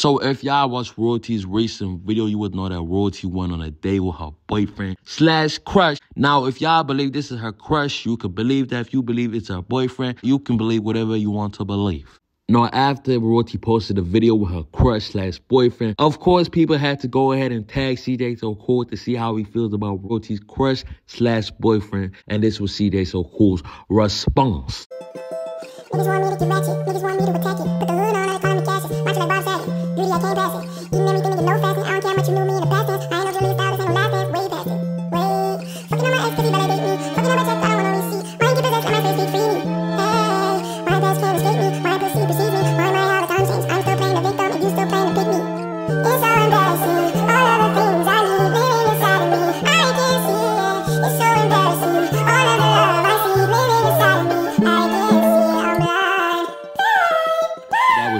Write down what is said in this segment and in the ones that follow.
So if y'all watch Royalty's recent video, you would know that Royalty went on a date with her boyfriend slash crush. Now, if y'all believe this is her crush, you could believe that. If you believe it's her boyfriend, you can believe whatever you want to believe. Now, after Royalty posted a video with her crush slash boyfriend, of course, people had to go ahead and tag CJ So Cool to see how he feels about Royalty's crush slash boyfriend. And this was CJ So Cool's response.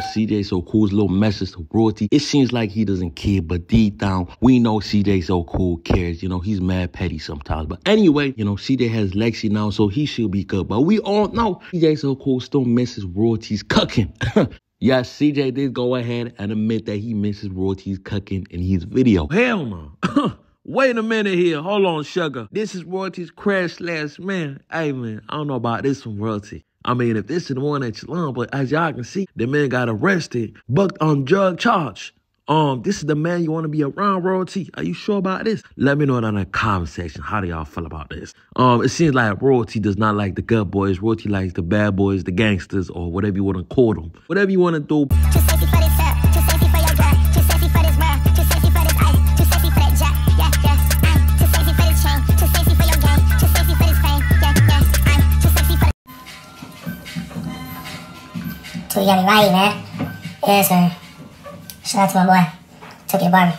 CJ So Cool's little message to Royalty. It seems like he doesn't care, but deep down, we know CJ So Cool cares. You know, he's mad petty sometimes. But anyway, you know, CJ has Lexi now, so he should be good. But we all know CJ So Cool still misses Royalty's cooking. Yes, CJ did go ahead and admit that he misses Royalty's cooking in his video. Hell no. Wait a minute here. Hold on, sugar. This is Royalty's crash slash man. Hey, man, I don't know about this from Royalty. I mean, if this is the one that's long, but as y'all can see, the man got arrested, booked on drug charge. Um, this is the man you want to be around, Royalty. Are you sure about this? Let me know down in the comment section. How do y'all feel about this? Um, it seems like Royalty does not like the good boys. Royalty likes the bad boys, the gangsters, or whatever you want to call them. Whatever you want to do. Got me right, man. Yes, man. Shout out to my boy. Took you to Barbie.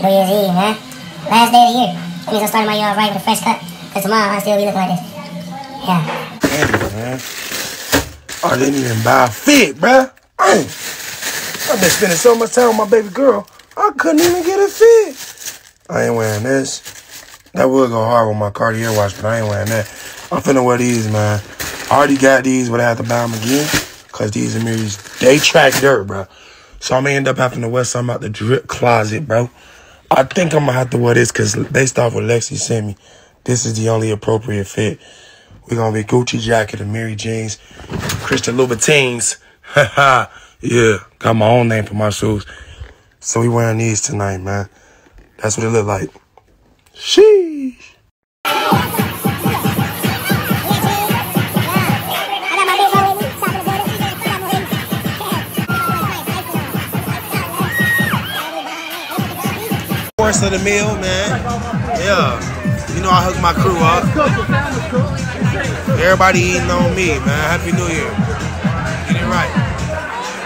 New Year's Eve, man. Last day of the year. That means I started my year off right with a fresh cut. Cause tomorrow I'll still be looking like this. Yeah. Damn, man. I didn't even buy a fit, bruh. I've been spending so much time with my baby girl, I couldn't even get a fit. I ain't wearing this. That would go hard with my Cartier watch, but I ain't wearing that. I'm finna wear these, man. Already got these, but I have to buy them again. Cause these Amiris, they track dirt, bro. So I'm gonna end up having to wear something out the drip closet, bro. I think I'm gonna have to wear this because based off what Lexi sent me, this is the only appropriate fit. We're gonna be Gucci jacket and Mary jeans, Christian Louboutins. Haha, yeah, got my own name for my shoes. So we wearing these tonight, man. That's what it look like. Sheesh. Course of the meal, man. Yeah. You know I hook my crew up. Everybody eating on me, man. Happy New Year. Get it right.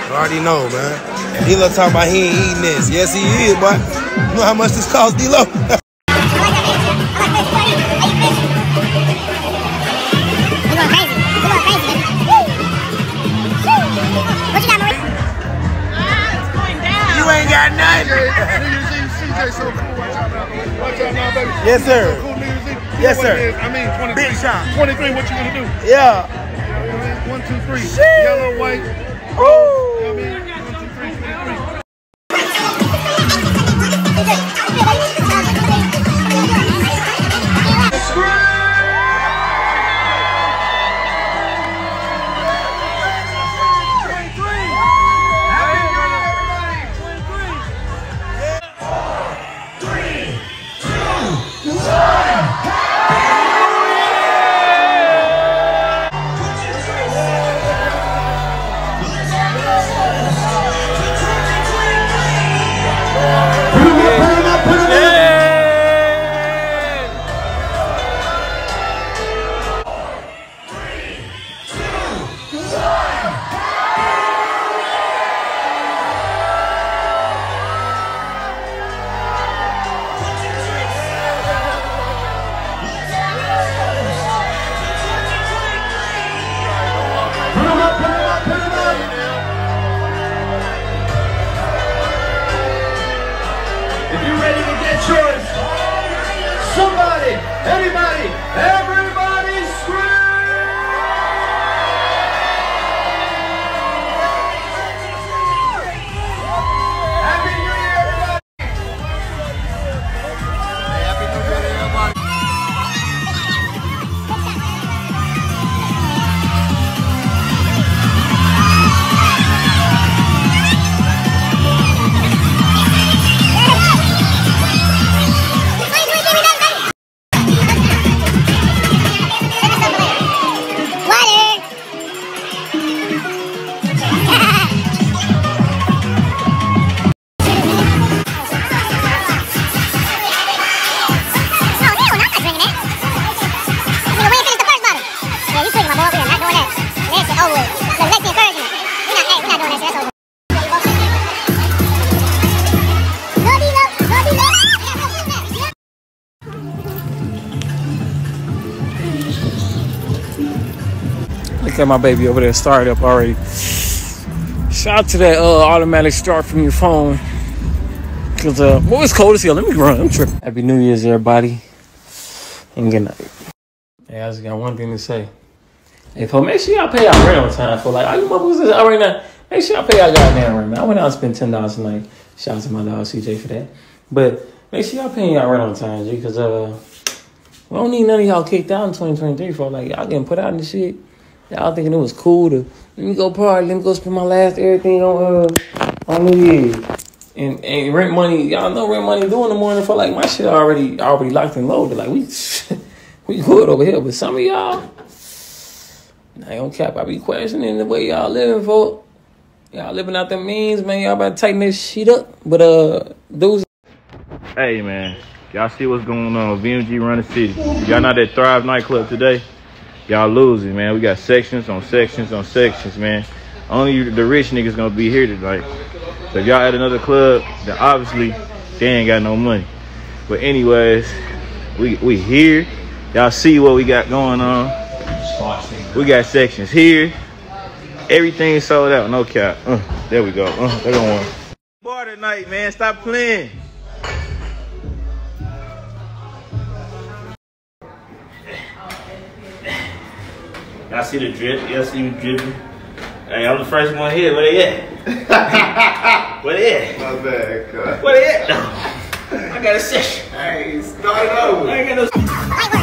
You already know, man. D-Lo talking about he ain't eating this. Yes, he is, but you know how much this costs, D-Lo? What you got, Marie? you ain't got nothing. CJ so. Watch out now. Watch out now, baby. Yes, sir. Cool New Year's Eve. Yes, sir. is, I mean, 23. Big shot. 23, what you gonna do? Yeah. You know what I mean? One, two, three. Sheesh. Yellow, white. You Got my baby over there started up already. Shout out to that uh, automatic start from your phone. Cause uh, well, it's cold as hell. Let me run. I'm tripping. Happy New Year's, everybody, and good night. Hey, I just got one thing to say. Hey, folks, make sure y'all pay y'all rent on time. For like, all you motherfuckers out right now. Make sure y'all pay y'all goddamn rent, man. I went out and spent ten dollars tonight. Shout out to my dog CJ for that. But make sure y'all paying y'all rent on time, G, because uh, we don't need none of y'all kicked out in 2023 for like y'all getting put out in the shit. Y'all thinking it was cool to let me go party, let me go spend my last everything on uh on New Year's. And and rent money, y'all know rent money doing the morning for like my shit already already locked and loaded. Like we we good over here, but some of y'all I gonna cap, I be questioning the way y'all living for. Y'all living out the means, man. Y'all better tighten this shit up. But uh dudes Hey man, y'all see what's going on VMG Run the City. Y'all not at Thrive nightclub today. Y'all losing, man. We got sections on sections on sections, man. Only the rich niggas gonna be here tonight. So if y'all at another club, then obviously they ain't got no money. But anyways, we we here. Y'all see what we got going on. We got sections here. Everything sold out, no cap. Uh, there we go. Go one. Bar tonight, man. Stop playing. Y'all see the drip? Y'all see me dripping? Hey, I'm the first one here. Where they at? Where they at? My bad, cut. Where they at? I got a session. Hey, start over. I ain't got no.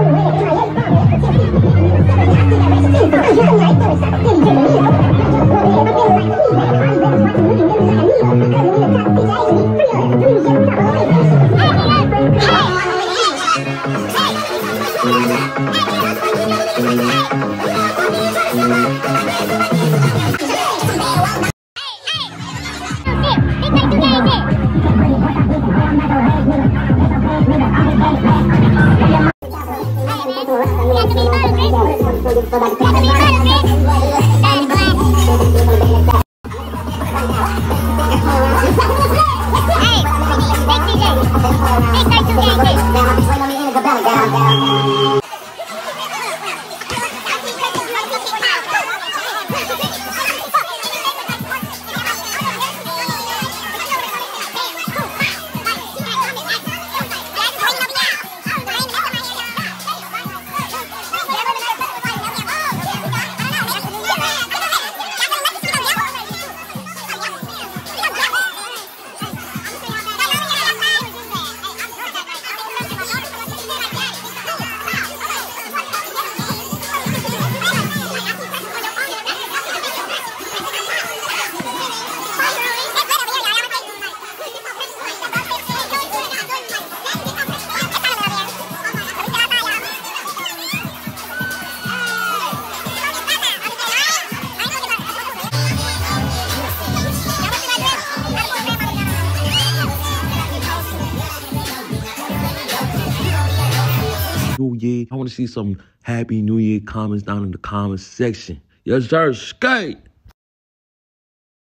我们有马有炮，有骑兵，有步兵，有重甲，最厉害的是重炮。来，动一下，电影就没。I want to see some Happy New Year comments down in the comments section. Yes, sir. Skate.